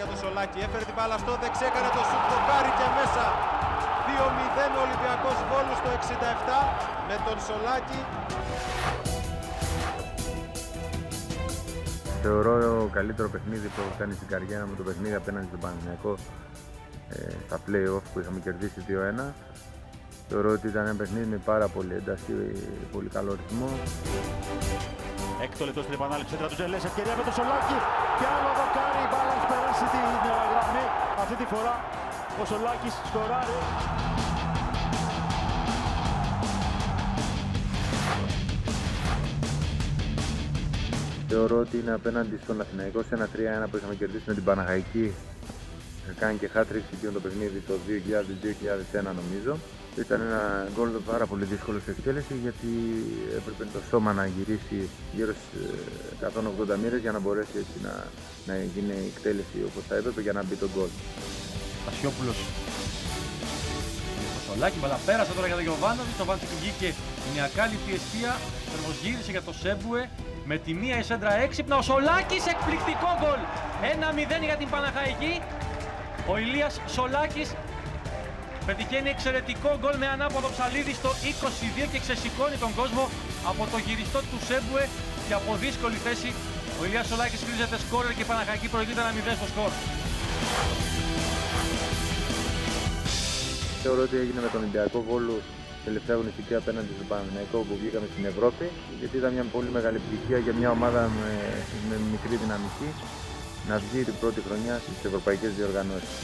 για τον Σολάκη. Έφερε την μπάλα στο δεξί, έκανε το σουτ δοκάρι και μέσα. 2-0 ο Ολυμπιακός Βόλου στο 67 με τον Σολάκη. Θεωρώ το καλύτερο παιχνίδι που έχω κάνει στην καριέρα μου το παιχνίδι απέναντι στον Παναθηναϊκό ε, στα play-off που είχαμε κερδίσει 2-1. Θεωρώ ότι ήταν ένα παιχνίδι με πάρα πολύ ένταση, πολύ καλό ρυθμό. Έκτο λεπτό στην επανάληψη του Ζελές, ευκαιρία με το Σολάκη και άλλο δοκάρι, η μπάλα έχει περάσει την γραμμή. Αυτή τη φορά ο Σολάκης σκοράρει. Θεωρώ ότι είναι απέναντι στον Αθηναϊκό σε ένα 3-1 που είχαμε κερδίσει με την Παναχαϊκή. Είχα κάνει και χάτριξ εκείνο το παιχνίδι το 2000-2001 νομίζω. Ήταν ένα γκολ πάρα πολύ δύσκολος σε εκτέλεση γιατί έπρεπε το σώμα να γυρίσει γύρω στις 180 μοίρες για να μπορέσει έτσι να, να γίνει η εκτέλεση όπως θα έπρεπε για να μπει το γκολ. Πασιόπουλος. Το Σολάκη, μπαλά πέρασε τώρα για τον Γιωβάνοβιτς, το Βάντσικ βγήκε μια κάλυπτη αιστεία, γύρισε για το Σέμπουε, με τη μία η σέντρα έξυπνα, ο Σολάκης εκπληκτικό γκολ, 1-0 για την Παναχαϊκή, ο Ηλίας Σολάκης πετυχαίνει εξαιρετικό γκολ με ανάποδο ψαλίδι στο 22 και ξεσηκώνει τον κόσμο από το γυριστό του Σέμπουε και από δύσκολη θέση ο Ηλίας Σολάκης χρήζεται σκόρερ και η Παναχαϊκή προηγείται ένα 0 στο σκορ. Θεωρώ ότι έγινε με τον Ολυμπιακό Βόλου τελευταία αγωνιστική απέναντι στον Παναθηναϊκό που βγήκαμε στην Ευρώπη γιατί ήταν μια πολύ μεγάλη επιτυχία για μια ομάδα με, με μικρή δυναμική να βγει την πρώτη χρονιά στις ευρωπαϊκές διοργανώσεις.